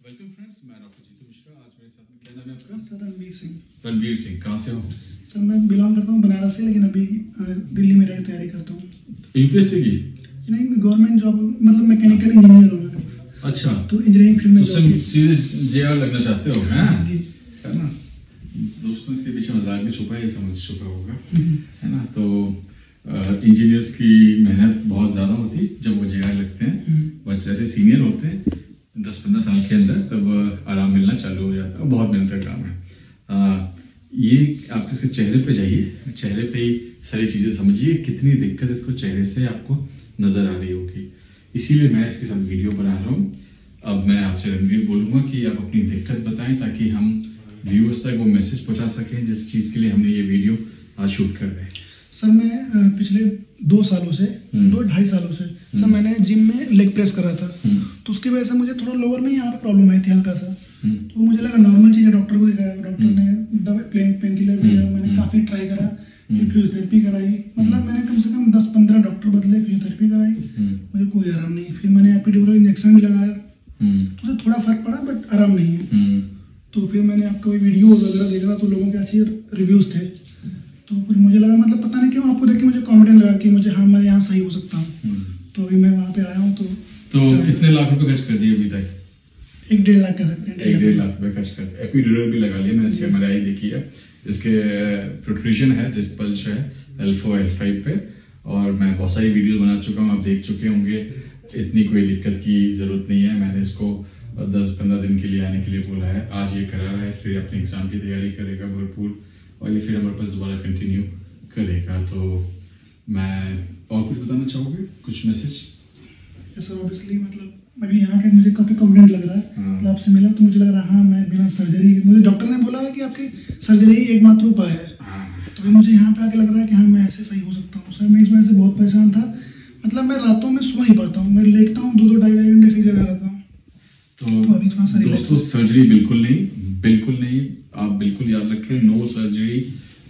Welcome friends मैं doctor Jitu Mishra आज मेरे साथ में क्या नाम है आपका? सर रणवीर सिंह। रणवीर सिंह कहाँ से हो? सर मैं बिलोंग करता हूँ बनारस से लेकिन अभी दिल्ली में रह के तैयारी करता हूँ। यूपीएससी की नहीं गवर्नमेंट जॉब मतलब मैकेनिकल इंजीनियर हूँ मैं। अच्छा। तो इंजीनियरिंग फ़ील्ड में तो सीधे जेआर लगना चाहते हो हैं? जी। है ना? दोस्तों इसके पीछे मज़ाक भी छुपा है ये समझ छुपा होगा। हम्म, है ना? तो इंजीनियर्स की मेहनत बहुत ज़्यादा होती है जब वो जेआर लगते हैं। बट जैसे सीनियर होते हैं दस पंद्रह साल के अंदर तब आराम मिलना चालू हो जाता है बहुत मेहनत का काम है। आ, ये आप इसके चेहरे पे जाइए चेहरे पे ही सारी चीज़ें समझिए कितनी दिक्कत इसको चेहरे से आपको नज़र आ रही होगी। इसीलिए मैं इसके साथ वीडियो बना रहा हूँ। अब मैं आपसे रणवीर बोलूँगा कि आप अपनी दिक्कत बताएँ ताकि हम व्यूअर्स तक वो मैसेज पहुँचा सकें जिस चीज़ के लिए हमने ये वीडियो आज शूट कर रहे हैं। सर मैं पिछले दो सालों से हम्म। दो ढाई सालों से सर मैंने जिम में लेग प्रेस करा था। हम्म, तो उसकी वजह से मुझे थोड़ा लोअर में यहाँ पे प्रॉब्लम आई थी हल्का सा। हम्म, तो मुझे लगा नॉर्मल चीज़ है डॉक्टर को दिखाया डॉक्टर ने दवा प्लेन पेन किलर दिया हम्म, मैंने हम्म। काफ़ी ट्राई करा हम्म। फिजियोथेरेपी कराई। मतलब मैंने कम से कम दस पंद्रह डॉक्टर बदले फिजियोथेरेपी कराई। हम्म, मुझे कोई आराम नहीं फिर मैंने एपिड्यूरल इंजेक्शन भी लगाया। हम्म, उससे थोड़ा फ़र्क पड़ा बट आराम नहीं है। हम्म, तो फिर मैंने आपका वीडियो वगैरह देखा तो लोगों के अच्छे रिव्यूज़ थे। तो फिर मुझे लगा मतलब पता नहीं क्यों आपको देख के मुझे कॉन्फिडेंस लगा कि मुझे हाँ मैं यहाँ सही हो सकता हूँ। हम्म। तो अभी मैं वहाँ पे आया हूँ तो तो कितने लाख रुपए खर्च कर दिए अभी तक? एक डेढ़ लाख कह सकते हैं एक डेढ़ लाख रुपए खर्च कर एपिड्यूरल भी लगा लिया मैंने इसकी एमआरआई देखी है। इसके प्रोट्रूजन है डिस्क पल्स है एल फोर एल फाइव पे। और मैं बहुत सारी वीडियो बना चुका हूँ आप देख चुके होंगे। इतनी कोई दिक्कत की ज़रूरत नहीं है। मैंने इसको दस पंद्रह दिन के लिए आने के लिए बोला है। आज ये करा रहा है फिर अपने एग्ज़ाम की तैयारी करेगा भरपूर। और ये फिर हमारे पास दोबारा कंटिन्यू करेगा। तो मैं और कुछ बताना चाहोगे? कुछ मैसेज सर ऑब्वियसली मतलब अभी यहाँ के मुझे काफ़ी कॉन्फिडेंट लग रहा है। हाँ। मतलब आपसे मिला तो मुझे लग रहा है हाँ मैं बिना सर्जरी मुझे डॉक्टर ने बोला है कि आपकी सर्जरी ही एकमात्र उपाय है। हाँ। तो मुझे यहाँ पे आके लग रहा है कि हाँ मैं ऐसे सही हो सकता हूँ। सर मैं इस वजह से बहुत परेशान था। मतलब मैं रातों में सो नहीं पाता हूँ। मैं लेटता हूँ दो दो ढाई ढाई घंटे इसी जगह रहता हूँ। तो अभी थोड़ा सा दोस्तों सर्जरी बिल्कुल नहीं बिल्कुल नहीं आप बिल्कुल याद रखें नो सर्जरी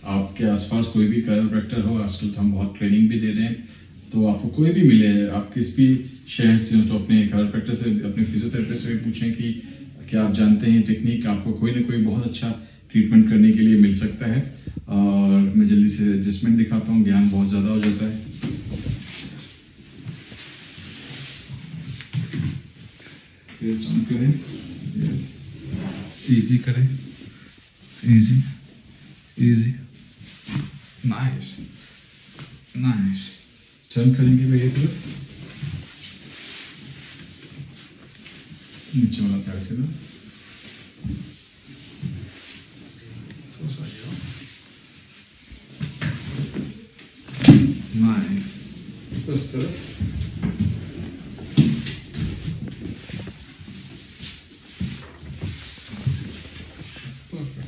आपके आसपास कोई भी कायोप्रैक्टर हो, आजकल तो हम बहुत ट्रेनिंग भी दे रहे हैं तो आपको कोई भी मिले, आप किस भी शहर से हो तो अपने कायोप्रैक्टर से, अपने फिजियोथेरेपिस्ट से भी पूछें कि क्या आप जानते हैं टेक्निक आपको कोई ना कोई बहुत अच्छा ट्रीटमेंट करने के लिए मिल सकता है। और मैं जल्दी से एडजस्टमेंट दिखाता हूँ, ज्ञान बहुत ज़्यादा हो जाता है। फेस करें? यस इजी करें. Easy easy Nice. Nice. Turn kalenge వేయట్లు నిజంగా తెలిసిందా చూసాయో That's perfect.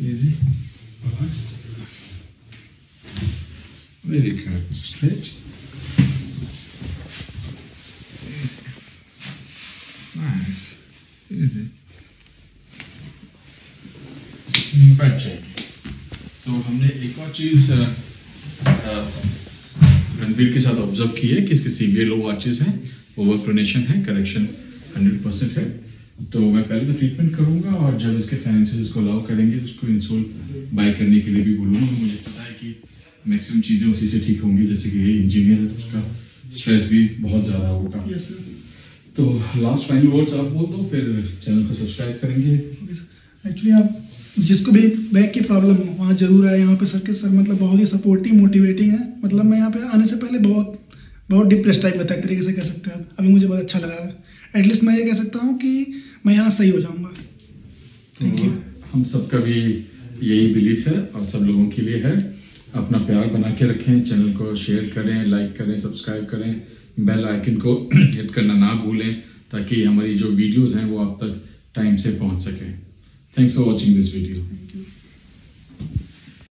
Easy. Relax. Very good. Straight. Easy. Nice. Easy. तो हमने एक और चीज़ रणबीर के साथ ऑब्ज़र्व की है कि इसके सीवियर लो हैं ओवर प्रोनेशन है करेक्शन 100 परसेंट है तो मैं पहले तो ट्रीटमेंट करूँगा और जब इसके फाइनेंसिस को अलाउ करेंगे तो उसको इंसोल बाय करने के लिए भी बोलूँगा। मुझे पता है कि मैक्सिमम चीज़ें उसी से ठीक होंगी जैसे कि ये इंजीनियर है तो उसका स्ट्रेस भी बहुत ज़्यादा होगा। सर तो लास्ट फाइनल वर्ड्स आप बोल दो फिर चैनल को सब्सक्राइब करेंगे। एक्चुअली आप जिसको भी बैक की प्रॉब्लम हो वहाँ ज़रूर आए यहाँ पे सर के सर मतलब बहुत ही सपोर्टिव मोटिवेटिंग है। मतलब मैं यहाँ पे आने से पहले बहुत बहुत डिप्रेस टाइप एक तरीके से कह सकते हैं आप। अभी मुझे बहुत अच्छा लगा। है एटलीस्ट मैं ये कह सकता हूँ कि मैं यहाँ सही हो जाऊँगा। Thank you. हम सबका भी यही बिलीफ है और सब लोगों के लिए है। अपना प्यार बना के रखें चैनल को शेयर करें लाइक करें सब्सक्राइब करें बेल आइकन को हिट करना ना भूलें ताकि हमारी जो वीडियोस हैं वो आप तक टाइम से पहुँच सकें। Thanks for watching this video thank you